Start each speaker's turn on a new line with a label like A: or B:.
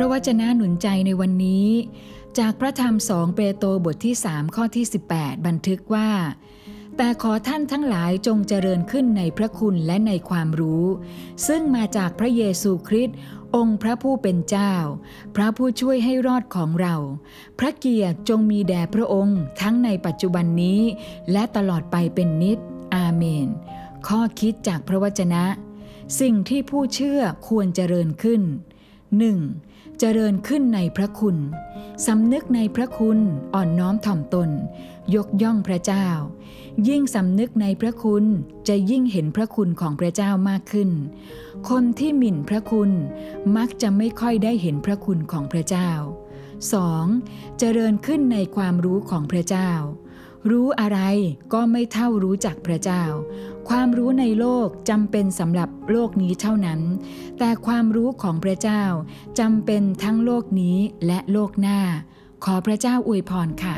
A: พระวจนะหนุนใจในวันนี้ จากพระธรรมสองเปโตรบทที่ 3 ข้อที่ 18 บันทึกว่า แต่ขอท่านทั้งหลายจงเจริญขึ้นในพระคุณและในความรู้ ซึ่งมาจากพระเยซูคริสต์องค์พระผู้เป็นเจ้า พระผู้ช่วยให้รอดของเรา พระเกียรติจงมีแด่พระองค์ทั้งในปัจจุบันนี้ และตลอดไปเป็นนิจอาเมน ข้อคิดจากพระวจนะ สิ่งที่ผู้เชื่อควรเจริญขึ้น 1. เจริญขึ้นในพระคุณ สำนึกในพระคุณอ่อนน้อมถ่อมตน ยกย่องพระเจ้า ยิ่งสำนึกในพระคุณจะยิ่งเห็นพระคุณของพระเจ้ามากขึ้น คนที่หมิ่นพระคุณมักจะไม่ค่อยได้เห็นพระคุณของพระเจ้า 2. เจริญขึ้นในความรู้ของพระเจ้า รู้อะไรก็ไม่เท่ารู้จักพระเจ้า ความรู้ในโลกจำเป็นสำหรับโลกนี้เท่านั้น แต่ความรู้ของพระเจ้าจำเป็นทั้งโลกนี้และโลกหน้า ขอพระเจ้าอวยพรค่ะ